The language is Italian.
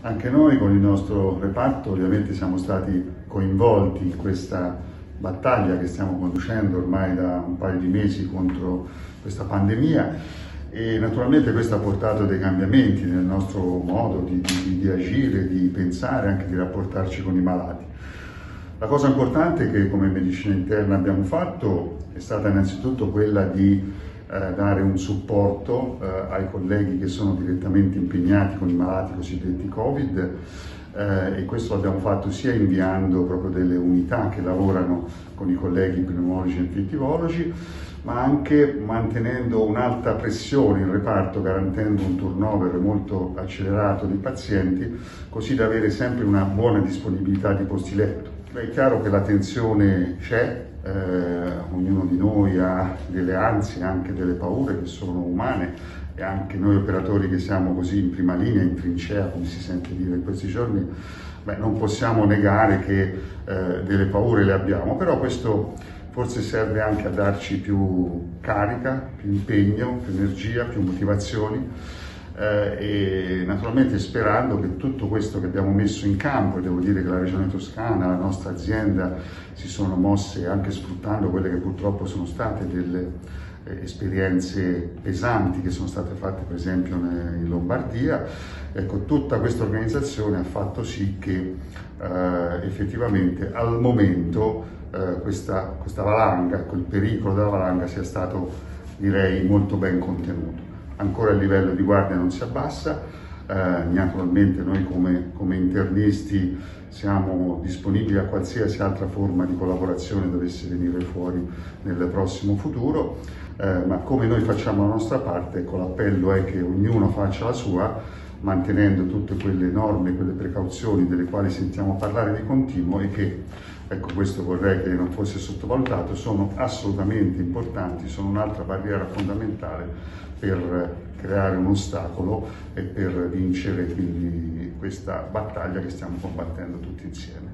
Anche noi con il nostro reparto ovviamente siamo stati coinvolti in questa battaglia che stiamo conducendo ormai da un paio di mesi contro questa pandemia e naturalmente questo ha portato dei cambiamenti nel nostro modo di, di, di agire, di pensare, anche di rapportarci con i malati. La cosa importante che come medicina interna abbiamo fatto è stata innanzitutto quella di eh, dare un supporto eh, ai colleghi che sono direttamente impegnati con i malati cosiddetti Covid eh, e questo l'abbiamo fatto sia inviando proprio delle unità che lavorano con i colleghi pneumologi e infettivologi, ma anche mantenendo un'alta pressione in reparto, garantendo un turnover molto accelerato di pazienti, così da avere sempre una buona disponibilità di posti letto. È chiaro che la tensione c'è, eh, ognuno di noi ha delle ansie, anche delle paure che sono umane e anche noi operatori che siamo così in prima linea, in trincea, come si sente dire in questi giorni, beh, non possiamo negare che eh, delle paure le abbiamo, però questo forse serve anche a darci più carica, più impegno, più energia, più motivazioni eh, e naturalmente sperando che tutto questo che abbiamo messo in campo, e devo dire che la Regione Toscana, la nostra azienda si sono mosse anche sfruttando quelle che purtroppo sono state delle eh, esperienze pesanti che sono state fatte per esempio in Lombardia, ecco tutta questa organizzazione ha fatto sì che eh, effettivamente al momento eh, questa, questa valanga, il pericolo della valanga sia stato direi molto ben contenuto ancora il livello di guardia non si abbassa, eh, naturalmente noi come, come, internisti siamo disponibili a qualsiasi altra forma di collaborazione dovesse venire fuori nel prossimo futuro, eh, ma come noi facciamo la nostra parte, ecco, l'appello è che ognuno faccia la sua, mantenendo tutte quelle norme, quelle precauzioni delle quali sentiamo parlare di continuo e che, ecco questo vorrei che non fosse sottovalutato, sono assolutamente importanti, sono un'altra barriera fondamentale per creare un ostacolo e per vincere quindi questa battaglia che stiamo combattendo tutti insieme.